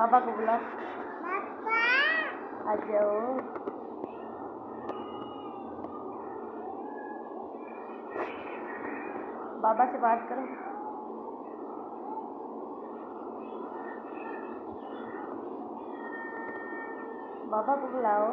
पापा को बुलाओ आ जाओ बाबा से बात करो बाबा को बुलाओ